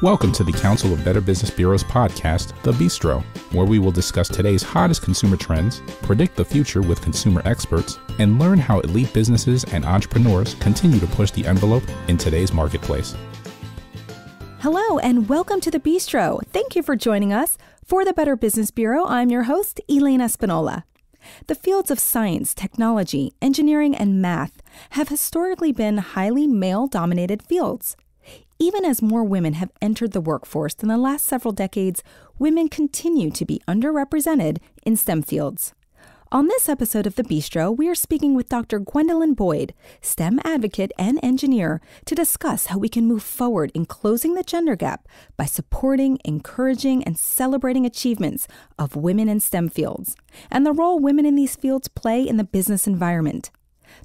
Welcome to the Council of Better Business Bureau's podcast, The Bistro, where we will discuss today's hottest consumer trends, predict the future with consumer experts, and learn how elite businesses and entrepreneurs continue to push the envelope in today's marketplace. Hello, and welcome to The Bistro. Thank you for joining us. For the Better Business Bureau, I'm your host, Elaine Espinola. The fields of science, technology, engineering, and math have historically been highly male dominated fields. Even as more women have entered the workforce in the last several decades, women continue to be underrepresented in STEM fields. On this episode of The Bistro, we are speaking with Dr. Gwendolyn Boyd, STEM advocate and engineer, to discuss how we can move forward in closing the gender gap by supporting, encouraging, and celebrating achievements of women in STEM fields, and the role women in these fields play in the business environment.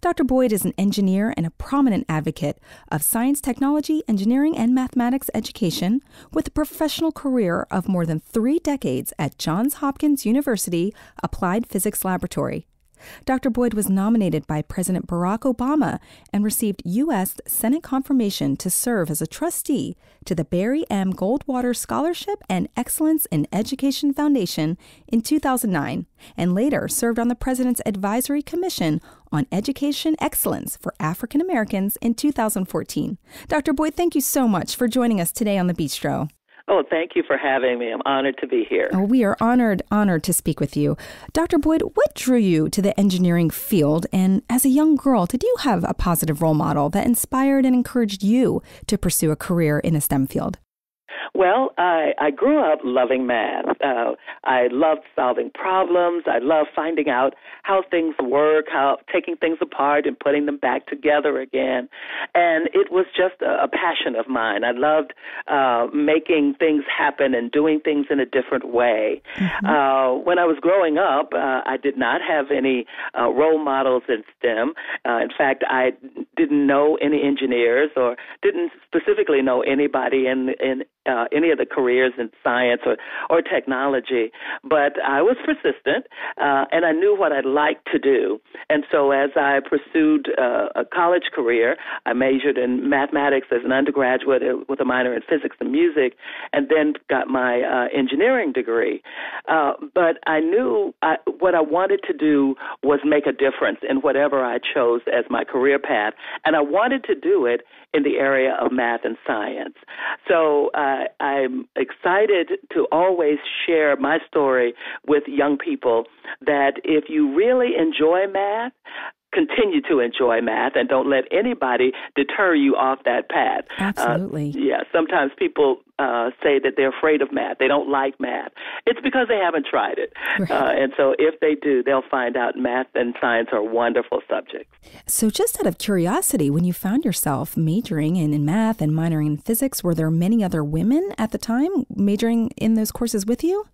Dr. Boyd is an engineer and a prominent advocate of science, technology, engineering, and mathematics education with a professional career of more than three decades at Johns Hopkins University Applied Physics Laboratory. Dr. Boyd was nominated by President Barack Obama and received U.S. Senate confirmation to serve as a trustee to the Barry M. Goldwater Scholarship and Excellence in Education Foundation in 2009, and later served on the President's Advisory Commission on Education Excellence for African Americans in 2014. Dr. Boyd, thank you so much for joining us today on the Bistro. Oh, thank you for having me. I'm honored to be here. Oh, we are honored, honored to speak with you. Dr. Boyd, what drew you to the engineering field? And as a young girl, did you have a positive role model that inspired and encouraged you to pursue a career in a STEM field? Well, I, I grew up loving math. Uh, I loved solving problems. I loved finding out how things work, how taking things apart and putting them back together again. And it was just a, a passion of mine. I loved uh, making things happen and doing things in a different way. Mm-hmm. Uh, when I was growing up, uh, I did not have any uh, role models in STEM. Uh, in fact, I didn't know any engineers or didn't specifically know anybody in in uh, any of the careers in science or, or technology, but I was persistent uh, and I knew what I'd like to do. And so as I pursued uh, a college career, I majored in mathematics as an undergraduate with a minor in physics and music, and then got my uh, engineering degree. Uh, but I knew I, what I wanted to do was make a difference in whatever I chose as my career path, and I wanted to do it in the area of math and science. So uh, I'm excited to always share my story with young people that if you really enjoy math, continue to enjoy math and don't let anybody deter you off that path. Absolutely. Uh, yeah, sometimes people uh, say that they're afraid of math. They don't like math. It's because they haven't tried it. Right. Uh, and so if they do, they'll find out math and science are wonderful subjects. So, just out of curiosity, when you found yourself majoring in, in math and minoring in physics, were there many other women at the time majoring in those courses with you?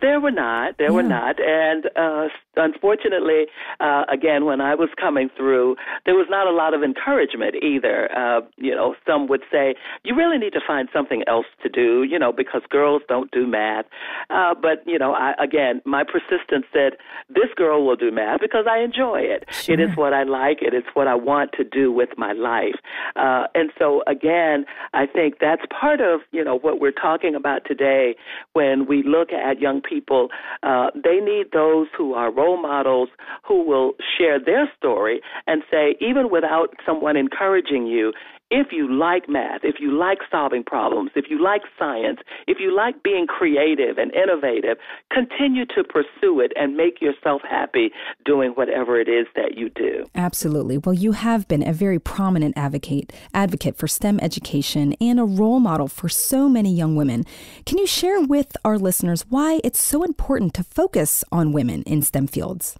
There were not. There yeah. were not. And uh, unfortunately, uh, again, when I was coming through, there was not a lot of encouragement either. Uh, you know, some would say, you really need to find something else to do, you know, because girls don't do math. Uh, but, you know, I, again, my persistence said, this girl will do math because I enjoy it. Sure. It is what I like. It is what I want to do with my life. Uh, and so, again, I think that's part of, you know, what we're talking about today when we look at young people. Uh, they need those who are role models who will share their story and say, even without someone encouraging you, if you like math, if you like solving problems, if you like science, if you like being creative and innovative, continue to pursue it and make yourself happy doing whatever it is that you do. Absolutely. Well, you have been a very prominent advocate advocate for STEM education and a role model for so many young women. Can you share with our listeners why it's so important to focus on women in STEM fields?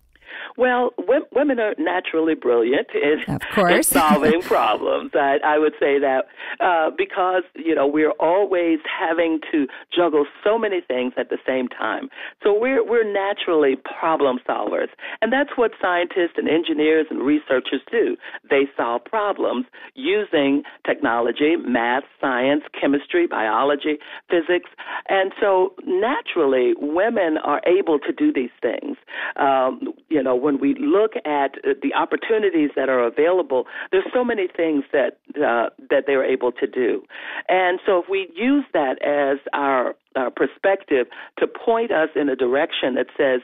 Well, women are naturally brilliant in, of course. in solving problems. I, I would say that uh, because you know we're always having to juggle so many things at the same time. So we're we're naturally problem solvers, and that's what scientists and engineers and researchers do. They solve problems using technology, math, science, chemistry, biology, physics, and so naturally women are able to do these things. Um, you you know, when we look at the opportunities that are available, there's so many things that uh, that they're able to do, and so if we use that as our uh, perspective to point us in a direction that says,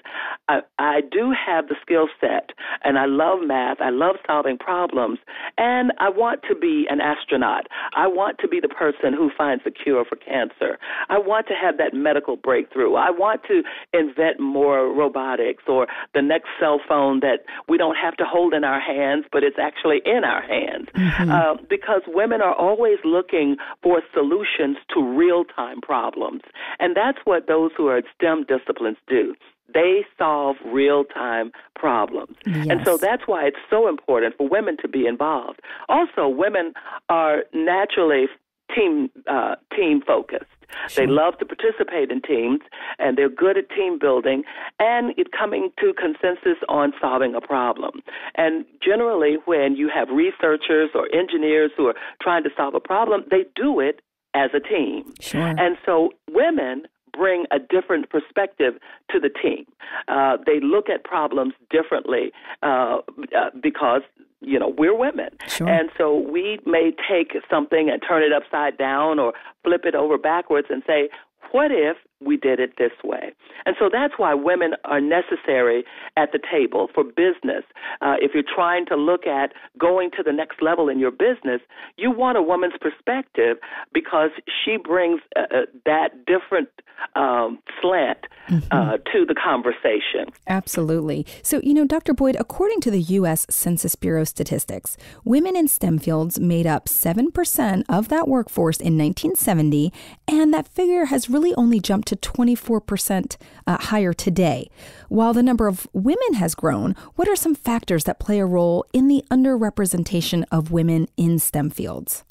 I, I do have the skill set and I love math, I love solving problems, and I want to be an astronaut. I want to be the person who finds the cure for cancer. I want to have that medical breakthrough. I want to invent more robotics or the next cell phone that we don't have to hold in our hands, but it's actually in our hands. Mm-hmm. Uh, because women are always looking for solutions to real time problems. And that's what those who are STEM disciplines do. They solve real time problems. Yes. And so that's why it's so important for women to be involved. Also, women are naturally team uh, team focused. Sure. They love to participate in teams, and they're good at team building and it coming to consensus on solving a problem. And generally, when you have researchers or engineers who are trying to solve a problem, they do it as a team. Sure. And so women bring a different perspective to the team. Uh, they look at problems differently uh, uh, because you know we're women sure. and so we may take something and turn it upside down or flip it over backwards and say what if we did it this way? And so that's why women are necessary at the table for business. Uh, if you're trying to look at going to the next level in your business, you want a woman's perspective because she brings uh, uh that different um, slant uh, mm-hmm. to the conversation. Absolutely. So, you know, Dr. Boyd, according to the U.S. Census Bureau statistics, women in STEM fields made up 7% of that workforce in 1970, and that figure has really only jumped to 24% uh, higher today. While the number of women has grown, what are some factors that play a role in the underrepresentation of women in STEM fields?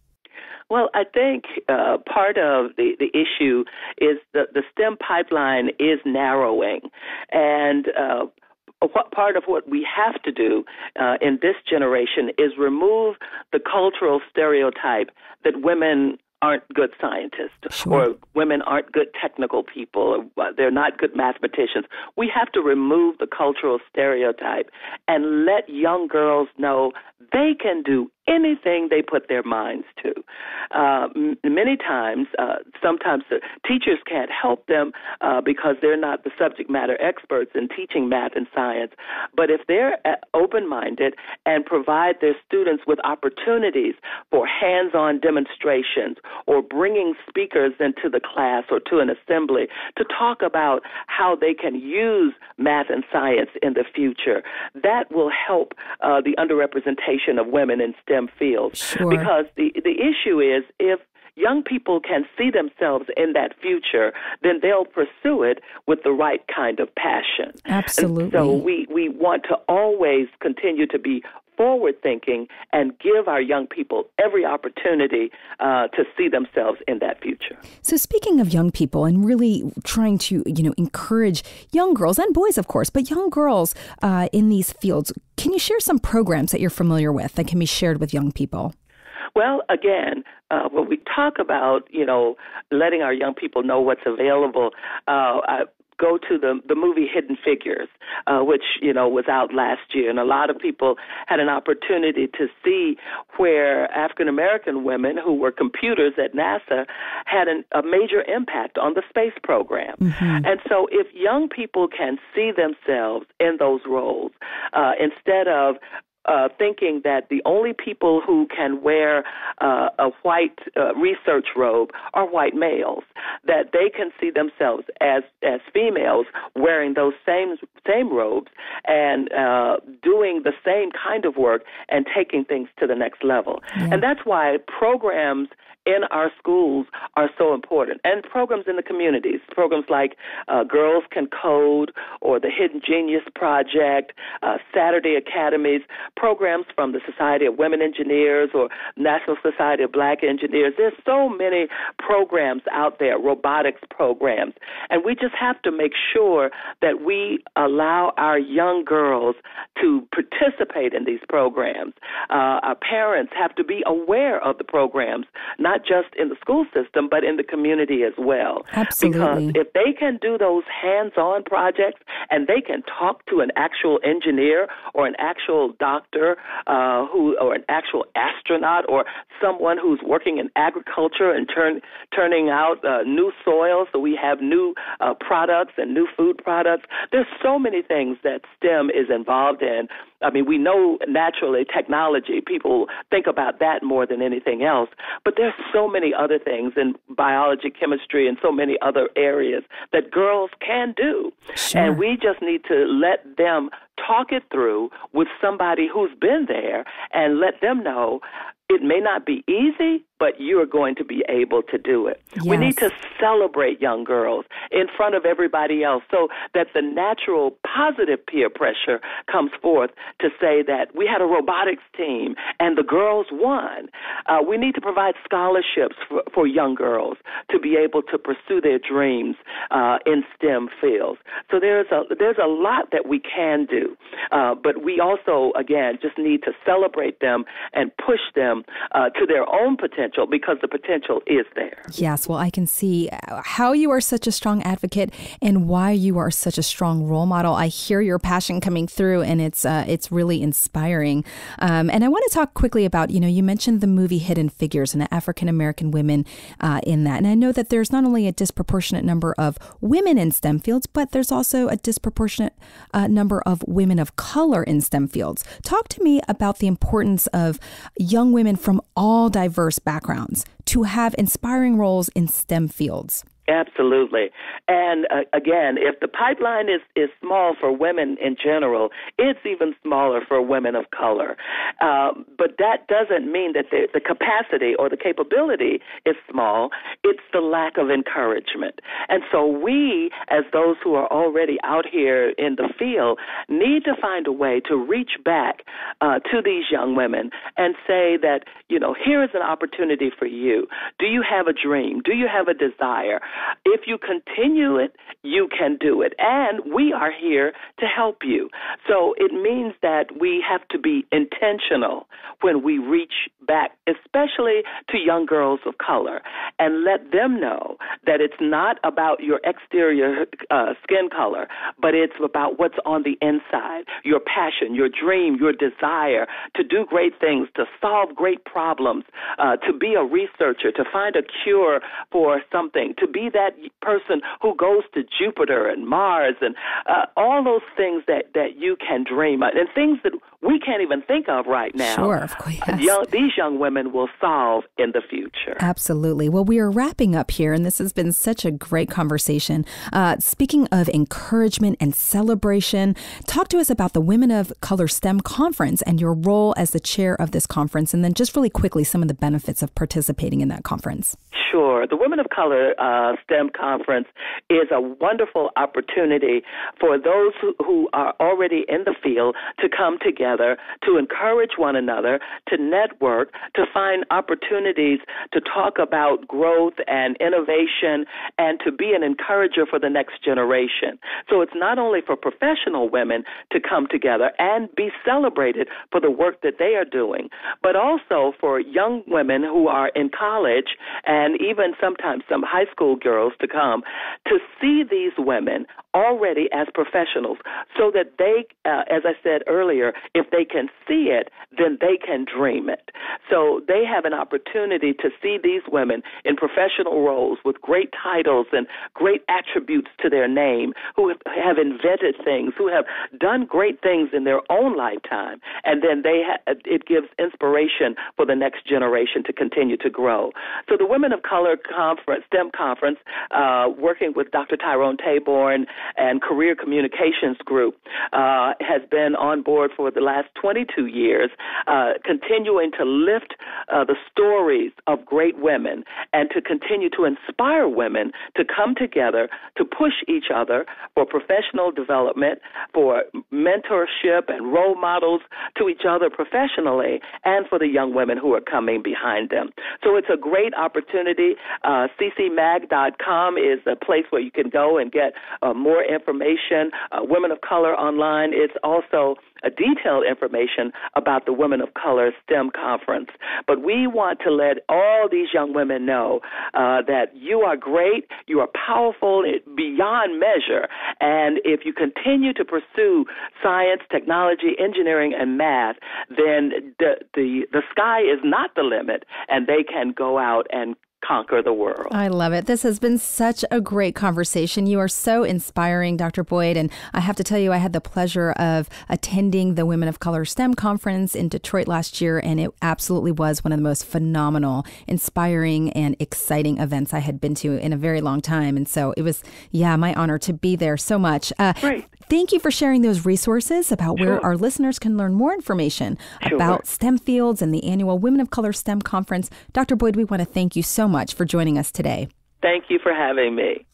Well, I think uh, part of the, the issue is that the STEM pipeline is narrowing. And uh, what part of what we have to do uh, in this generation is remove the cultural stereotype that women aren't good scientists sure. or women aren't good technical people or they're not good mathematicians. We have to remove the cultural stereotype and let young girls know they can do anything they put their minds to. Uh, m- many times, uh, sometimes the teachers can't help them uh, because they're not the subject matter experts in teaching math and science. But if they're uh, open minded and provide their students with opportunities for hands on demonstrations or bringing speakers into the class or to an assembly to talk about how they can use math and science in the future, that will help uh, the underrepresentation of women in STEM fields. Sure. Because the, the issue is if young people can see themselves in that future, then they'll pursue it with the right kind of passion. Absolutely. And so we, we want to always continue to be forward thinking and give our young people every opportunity uh, to see themselves in that future. So speaking of young people and really trying to you know encourage young girls and boys of course, but young girls uh, in these fields, can you share some programs that you're familiar with that can be shared with young people? Well, again, uh, when we talk about you know letting our young people know what's available, uh, I, go to the the movie Hidden Figures, uh, which you know was out last year, and a lot of people had an opportunity to see where African American women who were computers at NASA had an, a major impact on the space program. Mm-hmm. And so, if young people can see themselves in those roles, uh, instead of uh, thinking that the only people who can wear uh, a white uh, research robe are white males, that they can see themselves as as females wearing those same same robes and uh, doing the same kind of work and taking things to the next level. Yeah. And that's why programs in our schools are so important, and programs in the communities, programs like uh, Girls Can Code or the Hidden Genius Project, uh, Saturday Academies, programs from the Society of Women Engineers or National Society of Black Engineers. There's so many programs out there, robotics programs, and we just have to make sure that we allow our young girls to participate in these programs. Uh, our parents have to be aware of the programs, not just in the school system, but in the community as well. Absolutely. Because if they can do those hands on projects and they can talk to an actual engineer or an actual doctor uh, who, or an actual astronaut or someone who's working in agriculture and turn, turning out uh, new soil so we have new uh, products and new food products. There's so many things that STEM is involved in. I mean, we know naturally technology, people think about that more than anything else, but there's so many other things in biology, chemistry, and so many other areas that girls can do. Sure. And we just need to let them talk it through with somebody who's been there and let them know it may not be easy, but you're going to be able to do it. Yes. We need to celebrate young girls in front of everybody else so that the natural positive peer pressure comes forth to say that we had a robotics team and the girls won. Uh, we need to provide scholarships for, for, young girls to be able to pursue their dreams uh, in STEM fields. So there's a there's a lot that we can do, uh, but we also again just need to celebrate them and push them uh, to their own potential potential because the potential is there. Yes, well, I can see how you are such a strong advocate and why you are such a strong role model. I hear your passion coming through, and it's uh, it's really inspiring. Um, and I want to talk quickly about you know you mentioned the movie Hidden Figures and the African American women uh, in that, and I know that there's not only a disproportionate number of women in STEM fields, but there's also a disproportionate uh, number of women of color in STEM fields. Talk to me about the importance of young women from all diverse backgrounds backgrounds to have inspiring roles in STEM fields. Absolutely. And uh, again, if the pipeline is, is small for women in general, it's even smaller for women of color. Uh, but that doesn't mean that the, the capacity or the capability is small. It's the lack of encouragement. And so we, as those who are already out here in the field, need to find a way to reach back uh, to these young women and say that, you know, here is an opportunity for you. Do you have a dream? Do you have a desire? If you continue it, you can do it. And we are here to help you. So it means that we have to be intentional when we reach back, especially to young girls of color, and let them know that it's not about your exterior uh, skin color, but it's about what's on the inside your passion, your dream, your desire to do great things, to solve great problems, uh, to be a researcher, to find a cure for something, to be that person who goes to Jupiter and Mars and uh, all those things that, that you can dream of and things that we can't even think of right now. Sure, of course. Yes. Young, these young women will solve in the future. Absolutely. Well, we are wrapping up here, and this has been such a great conversation. Uh, speaking of encouragement and celebration, talk to us about the Women of Color STEM Conference and your role as the chair of this conference, and then just really quickly some of the benefits of participating in that conference. Sure. The Women of Color uh, STEM Conference is a wonderful opportunity for those who, who are already in the field to come together, to encourage one another, to network, to find opportunities to talk about growth and innovation, and to be an encourager for the next generation. So it's not only for professional women to come together and be celebrated for the work that they are doing, but also for young women who are in college and even sometimes some high school girls to come to see these women already as professionals so that they, uh, as I said earlier, if they can see it, then they can dream it. So they have an opportunity to see these women in professional roles with great titles and great attributes to their name, who have invented things, who have done great things in their own lifetime, and then they ha- it gives inspiration for the next generation to continue to grow. So the Women of Color Conference, STEM Conference, uh, working with Dr. Tyrone Taborn and Career Communications Group uh, has been on board for the last 22 years, uh, continuing to lift uh, the stories of great women and to continue to inspire women to come together to push each other for professional development, for mentorship and role models to each other professionally, and for the young women who are coming behind them. So it's a great opportunity. Uh, ccmag.com is a place where you can go and get uh, more information. Uh, Women of Color online. It's also a detailed information about the Women of Color STEM conference. But we want to let all these young women know uh, that you are great, you are powerful beyond measure, and if you continue to pursue science, technology, engineering, and math, then the the, the sky is not the limit, and they can go out and conquer the world. I love it. This has been such a great conversation. You are so inspiring, Dr. Boyd. And I have to tell you, I had the pleasure of attending the Women of Color STEM conference in Detroit last year, and it absolutely was one of the most phenomenal, inspiring, and exciting events I had been to in a very long time. And so it was, yeah, my honor to be there so much. Uh, Great. Thank you for sharing those resources about sure. where our listeners can learn more information sure. about STEM fields and the annual Women of Color STEM conference. Dr. Boyd, we want to thank you so much for joining us today. Thank you for having me.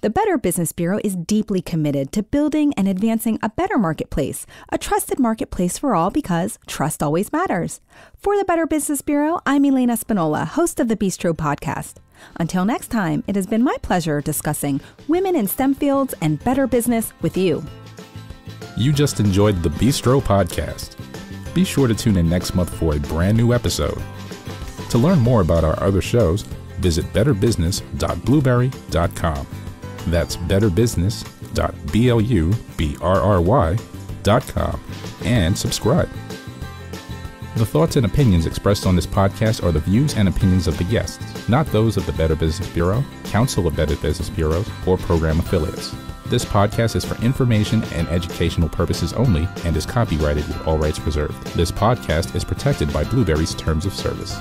The Better Business Bureau is deeply committed to building and advancing a better marketplace, a trusted marketplace for all because trust always matters. For the Better Business Bureau, I'm Elaine Espinola, host of the Bistro podcast. Until next time, it has been my pleasure discussing women in STEM fields and better business with you. You just enjoyed the Bistro podcast. Be sure to tune in next month for a brand new episode. To learn more about our other shows, visit betterbusiness.blubrry.com. That's betterbusiness.blubrry.com and subscribe. The thoughts and opinions expressed on this podcast are the views and opinions of the guests, not those of the Better Business Bureau, Council of Better Business Bureaus, or program affiliates. This podcast is for information and educational purposes only and is copyrighted with all rights reserved. This podcast is protected by Blubrry's Terms of Service.